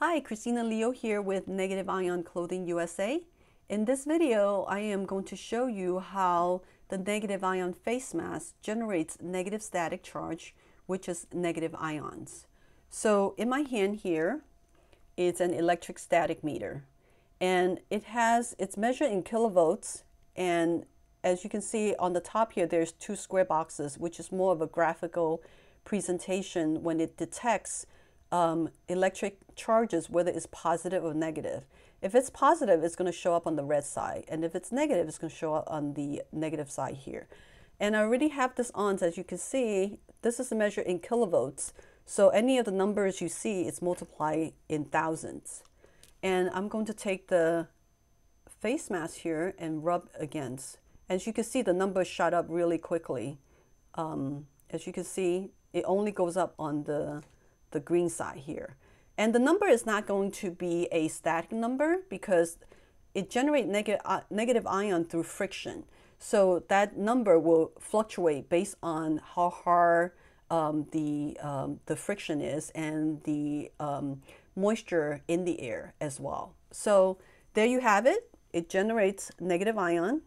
Hi, Christina Leo here with Negative Ion Clothing USA. In this video, I am going to show you how the negative ion face mask generates negative static charge, which is negative ions. So in my hand here, it's an electric static meter and it has, it's measured in kilovolts and as you can see on the top here, there's two square boxes, which is more of a graphical presentation when it detects um, electric charges, whether it's positive or negative. If it's positive, it's going to show up on the red side. And if it's negative, it's going to show up on the negative side here. And I already have this on, so as you can see, this is a measure in kilovolts. So any of the numbers you see, it's multiplied in thousands. And I'm going to take the face mask here and rub against. As you can see, the numbers shot up really quickly. Um, as you can see, it only goes up on the the green side here. And the number is not going to be a static number because it generates negative, uh, negative ion through friction. So that number will fluctuate based on how hard um, the, um, the friction is and the um, moisture in the air as well. So there you have it. It generates negative ion.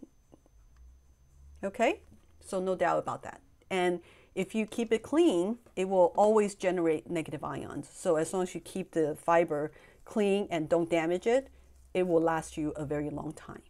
Okay, so no doubt about that. And if you keep it clean, it will always generate negative ions. So as long as you keep the fiber clean and don't damage it, it will last you a very long time.